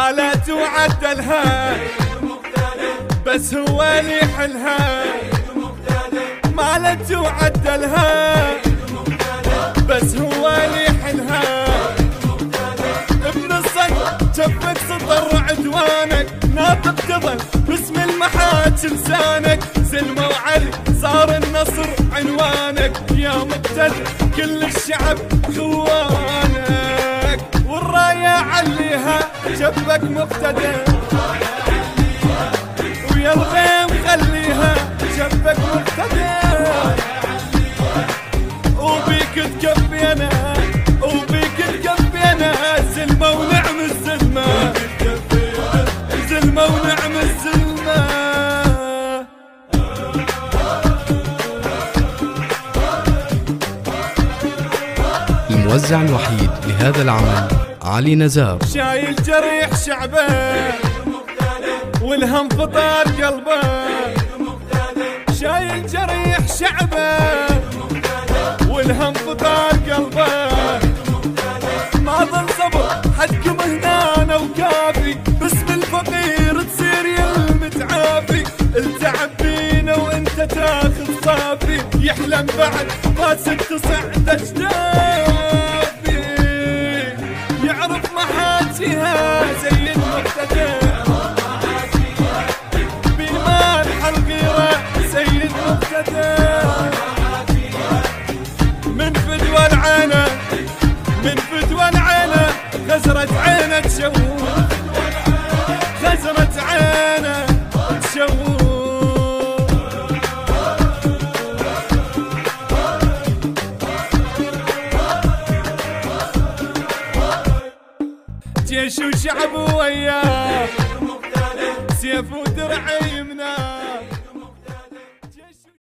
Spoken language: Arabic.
وعدلها بس هو اللي يحلها مالت وعدلها بس هو اللي يحلها ابن الصد شفك سطر عدوانك. ناطق تظل باسم المحاج لسانك سلمى وعلي صار النصر عنوانك. يا مقتل كل الشعب خوانك شبك مقتدى. ويا الغيم خليها شبك مقتدى. وبيك تكفينا وبيك تكفينا زلمة ونعم الزلمة. زلمة ونعم الزلمة. الموزع الوحيد لهذا العمل. علي نزار. شايل جريح شعبه والهم فطار قلبه. شايل جريح شعبه والهم فطار قلبه. ما ظل صبر حدكم هنا وكافي. باسم الفقير تصير يا المتعافي التعب فينا وانت تاخذ صافي. يحلم بعد راسك تصعد اجدافي يعرف محاتيها زي المقتدى بإيمان حلقيرة زي من فدوى العينة من فدوى العينة غزرت عينة جيش وشعب وياه. سيف ودرع يمناه